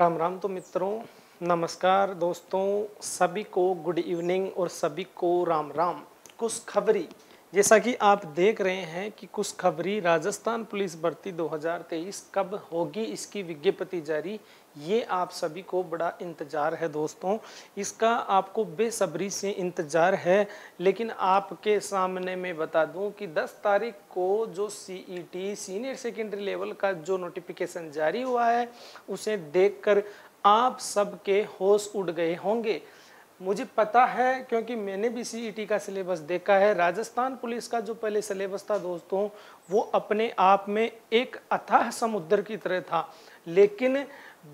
राम राम तो मित्रों, नमस्कार दोस्तों, सभी को गुड इवनिंग और सभी को राम राम। कुछ खबरी। जैसा कि आप देख रहे हैं कि कुछ खबरी राजस्थान पुलिस भर्ती 2023 कब होगी, इसकी विज्ञप्ति जारी। ये आप सभी को बड़ा इंतज़ार है दोस्तों। इसका आपको बेसब्री से इंतज़ार है, लेकिन आपके सामने मैं बता दूँ कि 10 तारीख को जो सीईटी सीनियर सेकेंडरी लेवल का जो नोटिफिकेशन जारी हुआ है, उसे देखकर आप सबके होश उड़ गए होंगे। मुझे पता है क्योंकि मैंने भी सीईटी का सिलेबस देखा है। राजस्थान पुलिस का जो पहले सिलेबस था दोस्तों, वो अपने आप में एक अथाह समुद्र की तरह था। लेकिन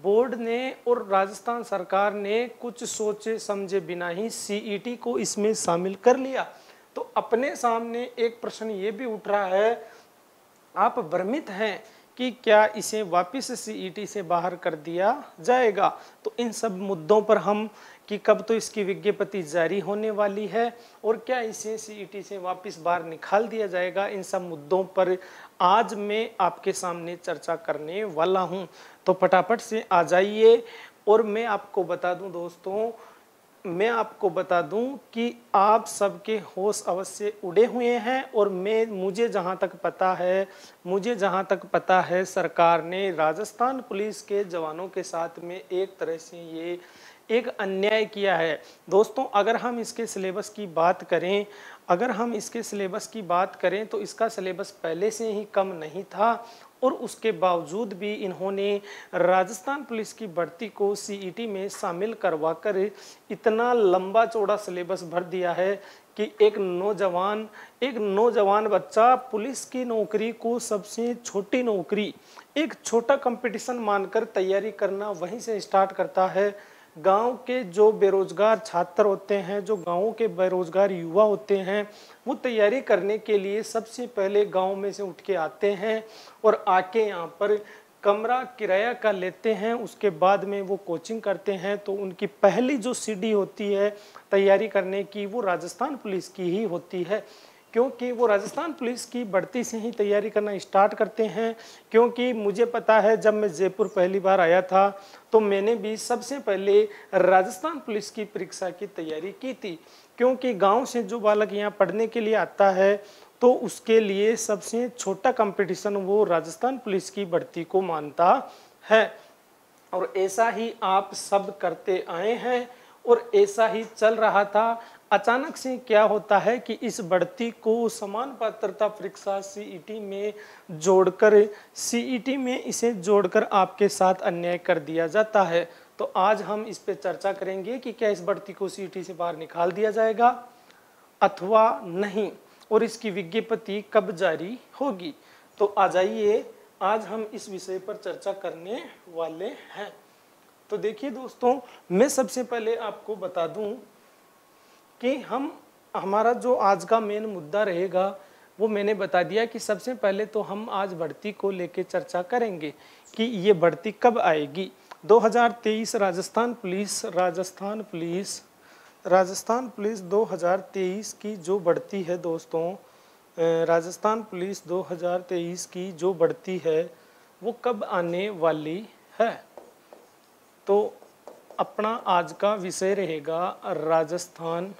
बोर्ड ने और राजस्थान सरकार ने कुछ सोचे समझे बिना ही सीईटी को इसमें शामिल कर लिया। तो अपने सामने एक प्रश्न ये भी उठ रहा है, आप भ्रमित हैं कि क्या इसे वापस सीईटी से बाहर कर दिया जाएगा? तो इन सब मुद्दों पर हम कि कब तो इसकी विज्ञप्ति जारी होने वाली है और क्या इसे सीईटी से वापस बाहर निकाल दिया जाएगा? इन सब मुद्दों पर आज मैं आपके सामने चर्चा करने वाला हूँ। तो फटाफट से आ जाइए और मैं आपको बता दूँ दोस्तों मैं आपको बता दूँ कि आप सबके होश अवश्य उड़े हुए हैं और मैं, मुझे जहाँ तक पता है, मुझे जहाँ तक पता है, सरकार ने राजस्थान पुलिस के जवानों के साथ में एक तरह से ये एक अन्याय किया है। दोस्तों, अगर हम इसके सिलेबस की बात करें, अगर हम इसके सिलेबस की बात करें तो इसका सिलेबस पहले से ही कम नहीं था और उसके बावजूद भी इन्होंने राजस्थान पुलिस की भर्ती को सीईटी में शामिल करवाकर इतना लंबा चौड़ा सिलेबस भर दिया है कि एक नौजवान एक नौजवान बच्चा पुलिस की नौकरी को सबसे छोटी नौकरी, एक छोटा कंपटीशन मानकर तैयारी करना वहीं से स्टार्ट करता है। गाँव के जो बेरोजगार छात्र होते हैं, जो गाँव के बेरोजगार युवा होते हैं, वो तैयारी करने के लिए सबसे पहले गाँव में से उठ के आते हैं और आके यहाँ पर कमरा किराया का लेते हैं। उसके बाद में वो कोचिंग करते हैं। तो उनकी पहली जो सीढ़ी होती है तैयारी करने की, वो राजस्थान पुलिस की ही होती है। क्योंकि वो राजस्थान पुलिस की बढ़ती से ही तैयारी करना स्टार्ट करते हैं। क्योंकि मुझे पता है, जब मैं जयपुर पहली बार आया था तो मैंने भी सबसे पहले राजस्थान पुलिस की परीक्षा की तैयारी की थी। क्योंकि गाँव से जो बालक यहाँ पढ़ने के लिए आता है तो उसके लिए सबसे छोटा कंपटीशन वो राजस्थान पुलिस की भर्ती को मानता है। और ऐसा ही आप सब करते आए हैं, और ऐसा ही चल रहा था। अचानक से क्या होता है कि इस बढ़ती को समान पात्रता परीक्षा सीईटी में जोड़कर सीईटी में इसे जोड़कर आपके साथ अन्याय कर दिया जाता है। तो आज हम इस पे चर्चा करेंगे कि क्या इस बढ़ती को सीईटी से बाहर निकाल दिया जाएगा अथवा नहीं, और इसकी विज्ञप्ति कब जारी होगी। तो आ जाइए, आज हम इस विषय पर चर्चा करने वाले हैं। तो देखिए दोस्तों, मैं सबसे पहले आपको बता दूँ कि हम, हमारा जो आज का मेन मुद्दा रहेगा, वो मैंने बता दिया कि सबसे पहले तो हम आज भर्ती को लेके चर्चा करेंगे कि ये भर्ती कब आएगी। 2023 Rajasthan police Rajasthan police Rajasthan police 2023 की जो बढ़ती है दोस्तों राजस्थान पुलिस 2023 की जो बढ़ती है, वो कब आने वाली है? तो अपना आज का विषय रहेगा राजस्थान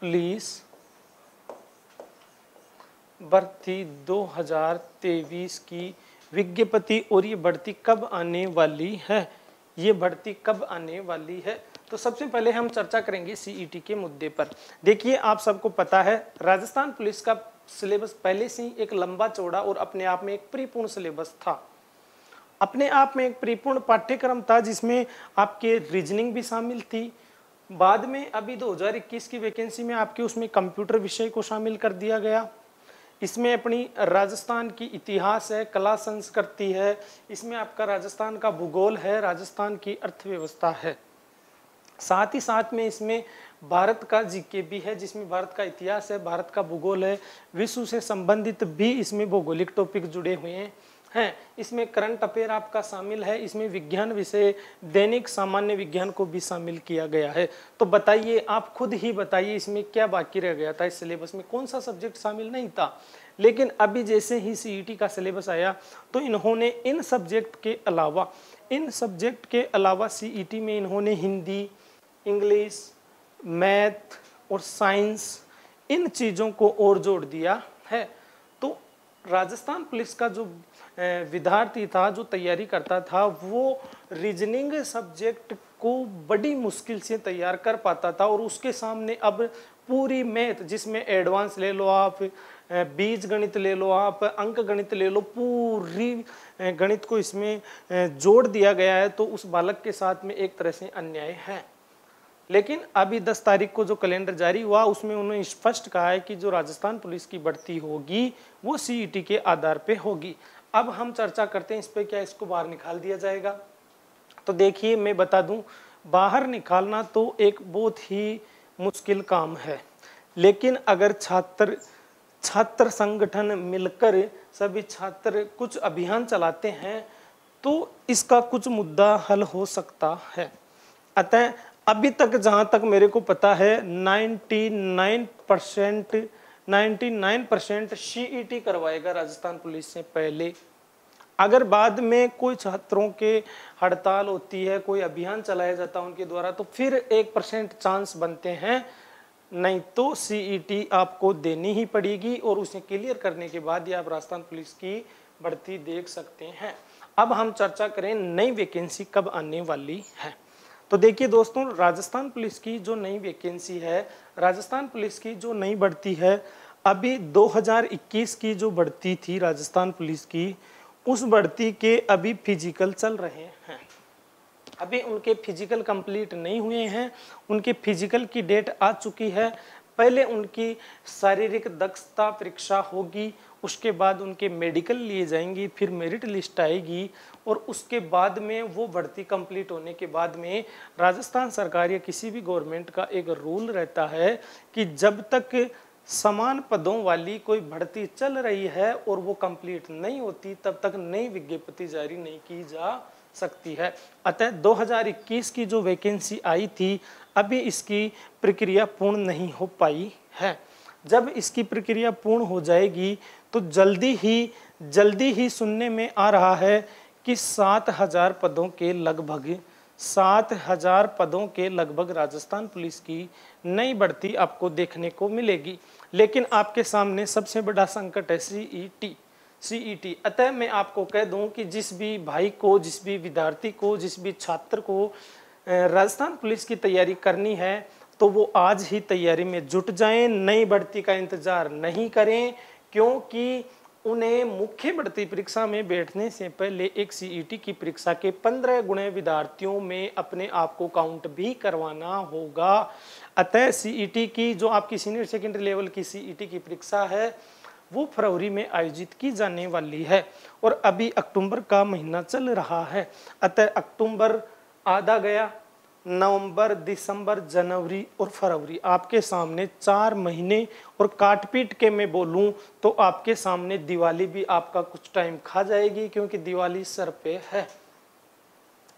पुलिस भर्ती 2023 की विज्ञप्ति, और ये भर्ती कब आने वाली है? ये भर्ती कब आने वाली है? तो सबसे पहले हम चर्चा करेंगे सीईटी के मुद्दे पर। देखिए, आप सबको पता है, राजस्थान पुलिस का सिलेबस पहले से ही एक लंबा चौड़ा और अपने आप में एक परिपूर्ण सिलेबस था। अपने आप में एक परिपूर्ण पाठ्यक्रम था जिसमें आपके रीजनिंग भी शामिल थी बाद में अभी 2021 की वैकेंसी में आपके उसमें कंप्यूटर विषय को शामिल कर दिया गया। इसमें अपनी राजस्थान की इतिहास है, कला संस्कृति है, इसमें आपका राजस्थान का भूगोल है, राजस्थान की अर्थव्यवस्था है। साथ ही साथ में इसमें भारत का जीके भी है, जिसमें भारत का इतिहास है, भारत का भूगोल है, विश्व से संबंधित भी इसमें भौगोलिक टॉपिक जुड़े हुए हैं। हैं। इसमें करंट अफेयर आपका शामिल है। इसमें विज्ञान विषय, दैनिक सामान्य विज्ञान को भी शामिल किया गया है। तो बताइए, आप खुद ही बताइए, इसमें क्या बाकी रह गया था? इस सिलेबस में कौन सा सब्जेक्ट शामिल नहीं था? लेकिन अभी जैसे ही सी का सिलेबस आया तो इन्होंने इन सब्जेक्ट के अलावा, इन सब्जेक्ट के अलावा सी में इन्होंने हिंदी, इंग्लिश, मैथ और साइंस, इन चीज़ों को और जोड़ दिया है। तो राजस्थान पुलिस का जो विद्यार्थी था, जो तैयारी करता था, वो रीजनिंग सब्जेक्ट को बड़ी मुश्किल से तैयार कर पाता था और उसके सामने अब पूरी मैथ, जिसमें एडवांस ले लो आप बीज गणित ले लो आप, अंक गणित ले लो, पूरी गणित को इसमें जोड़ दिया गया है तो उस बालक के साथ में एक तरह से अन्याय है। लेकिन अभी 10 तारीख को जो कैलेंडर जारी हुआ, उसमें उन्होंने स्पष्ट कहा है कि जो राजस्थान पुलिस की बढ़ती होगी, वो सीईटी के आधार पे होगी। अब हम चर्चा करते हैं इस पर क्या इसको बाहर निकाल दिया जाएगा। तो देखिए, मैं बता दूँ, बाहर निकालना तो एक बहुत ही मुश्किल काम है। लेकिन अगर छात्र छात्र संगठन मिलकर सभी छात्र कुछ अभियान चलाते हैं तो इसका कुछ मुद्दा हल हो सकता है। अतः अभी तक जहाँ तक मेरे को पता है 99 परसेंट नाइन्टी परसेंट सी करवाएगा राजस्थान पुलिस से पहले। अगर बाद में कोई छात्रों के हड़ताल होती है, कोई अभियान चलाया जाता है उनके द्वारा तो फिर एक परसेंट चांस बनते हैं। नहीं तो सी आपको देनी ही पड़ेगी और उसे क्लियर करने के बाद ही आप राजस्थान पुलिस की बढ़ती देख सकते हैं। अब हम चर्चा करें नई वैकेंसी कब आने वाली है। तो देखिए दोस्तों, राजस्थान पुलिस की जो नई वैकेंसी है, राजस्थान पुलिस की जो नई बढ़ती है अभी 2021 की जो बढ़ती थी राजस्थान पुलिस की, उस बढ़ती के अभी फ़िज़िकल चल रहे हैं। अभी उनके फ़िज़िकल कंप्लीट नहीं हुए हैं, उनके फ़िज़िकल की डेट आ चुकी है। पहले उनकी शारीरिक दक्षता परीक्षा होगी, उसके बाद उनके मेडिकल लिए जाएँगी, फिर मेरिट लिस्ट आएगी और उसके बाद में वो भर्ती कंप्लीट होने के बाद में राजस्थान सरकार या किसी भी गवर्नमेंट का एक रूल रहता है कि जब तक समान पदों वाली कोई भर्ती चल रही है और वो कंप्लीट नहीं होती, तब तक नई विज्ञप्ति जारी नहीं की जा सकती है। अतः 2021 की जो वैकेंसी आई थी, अभी इसकी प्रक्रिया पूर्ण नहीं हो पाई है। जब इसकी प्रक्रिया पूर्ण हो जाएगी तो जल्दी ही जल्दी ही सुनने में आ रहा है कि सात हज़ार पदों के लगभग, सात हज़ार पदों के लगभग राजस्थान पुलिस की नई बढ़ती आपको देखने को मिलेगी। लेकिन आपके सामने सबसे बड़ा संकट है सीईटी टी अतः मैं आपको कह दूँ कि जिस भी भाई को, जिस भी विद्यार्थी को, जिस भी छात्र को राजस्थान पुलिस की तैयारी करनी है तो वो आज ही तैयारी में जुट जाएँ, नई बढ़ती का इंतज़ार नहीं करें, क्योंकि उन्हें मुख्य बढ़ती परीक्षा में बैठने से पहले एक सीईटी की परीक्षा के पंद्रह गुणे विद्यार्थियों में अपने आप को काउंट भी करवाना होगा। अतः सीईटी की, जो आपकी सीनियर सेकेंडरी लेवल की सीईटी की परीक्षा है, वो फरवरी में आयोजित की जाने वाली है और अभी अक्टूबर का महीना चल रहा है। अतः अक्टूबर आधा गया, नवंबर, दिसंबर, जनवरी और फरवरी। आपके सामने चार महीने और काटपीट के मैं बोलूँ तो आपके सामने दिवाली भी आपका कुछ टाइम खा जाएगी क्योंकि दिवाली सर पे है।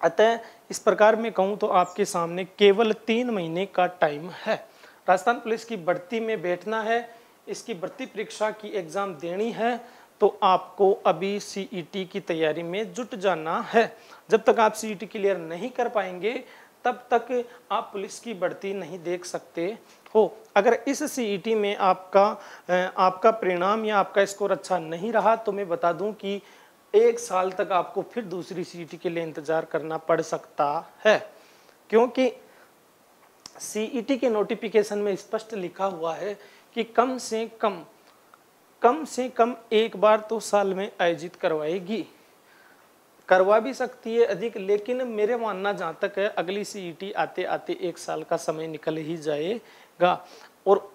अतः इस प्रकार में कहूँ तो आपके सामने केवल तीन महीने का टाइम है। राजस्थान पुलिस की बढ़ती में बैठना है, इसकी भर्ती परीक्षा की एग्ज़ाम देनी है तो आपको अभी सीईटी की तैयारी में जुट जाना है। जब तक आप सीईटी क्लियर नहीं कर पाएँगे, तब तक आप पुलिस की बढ़ती नहीं देख सकते हो। अगर इस सीईटी में आपका आपका परिणाम या आपका स्कोर अच्छा नहीं रहा तो मैं बता दूँ कि एक साल तक आपको फिर दूसरी सीईटी के लिए इंतज़ार करना पड़ सकता है, क्योंकि सीईटी के नोटिफिकेशन में स्पष्ट लिखा हुआ है कि कम से कम कम से कम एक बार तो साल में आयोजित करवाएगी। करवा भी सकती है अधिक, लेकिन मेरे मानना जहाँ तक है, अगली सी आते आते एक साल का समय निकल ही जाएगा। और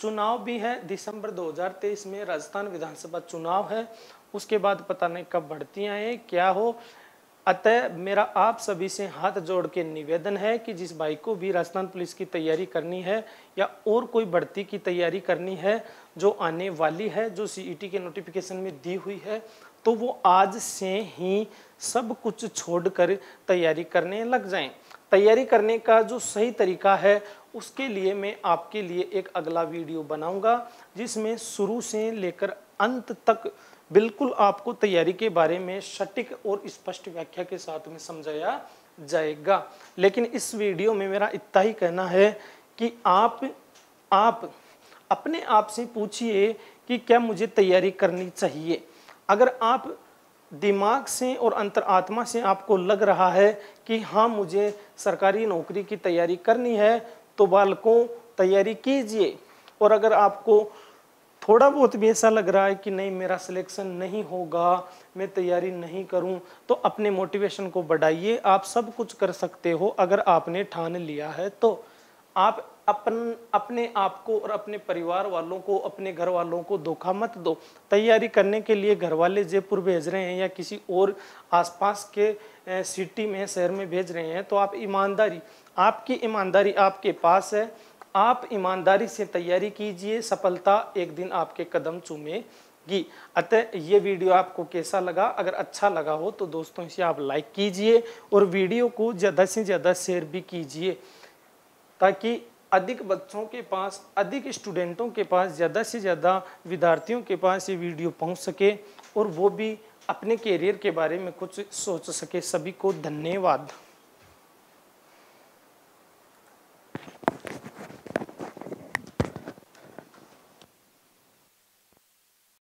चुनाव भी है, दिसंबर 2023 में राजस्थान विधानसभा चुनाव है उसके बाद पता नहीं कब बढ़ती हैं, क्या हो। अतः मेरा आप सभी से हाथ जोड़ के निवेदन है कि जिस भाई को भी राजस्थान पुलिस की तैयारी करनी है या और कोई बढ़ती की तैयारी करनी है, जो आने वाली है, जो सीईटी के नोटिफिकेशन में दी हुई है तो वो आज से ही सब कुछ छोड़कर तैयारी करने लग जाएँ। तैयारी करने का जो सही तरीका है, उसके लिए मैं आपके लिए एक अगला वीडियो बनाऊँगा, जिसमें शुरू से लेकर अंत तक बिल्कुल आपको तैयारी के बारे में सटीक और स्पष्ट व्याख्या के साथ में समझाया जाएगा। लेकिन इस वीडियो में मेरा इतना ही कहना है कि आप आप अपने आप से पूछिए कि क्या मुझे तैयारी करनी चाहिए। अगर आप दिमाग से और अंतर आत्मा से आपको लग रहा है कि हाँ मुझे सरकारी नौकरी की तैयारी करनी है तो बालकों, तैयारी कीजिए। और अगर आपको थोड़ा बहुत भी ऐसा लग रहा है कि नहीं, मेरा सिलेक्शन नहीं होगा, मैं तैयारी नहीं करूँ तो अपने मोटिवेशन को बढ़ाइए। आप सब कुछ कर सकते हो, अगर आपने ठान लिया है तो। आप अपन, अपने आप को और अपने परिवार वालों को, अपने घर वालों को धोखा मत दो। तैयारी करने के लिए घर वाले जयपुर भेज रहे हैं या किसी और आसपास के सिटी में, शहर में भेज रहे हैं तो आप ईमानदारी, आपकी ईमानदारी आपके पास है। आप ईमानदारी से तैयारी कीजिए, सफलता एक दिन आपके कदम चूमेगी। अतः ये वीडियो आपको कैसा लगा? अगर अच्छा लगा हो तो दोस्तों इसे आप लाइक कीजिए और वीडियो को ज़्यादा से ज़्यादा शेयर भी कीजिए, ताकि अधिक बच्चों के पास, अधिक स्टूडेंटों के पास, ज़्यादा से ज़्यादा विद्यार्थियों के पास ये वीडियो पहुँच सके और वो भी अपने कैरियर के बारे में कुछ सोच सके। सभी को धन्यवाद।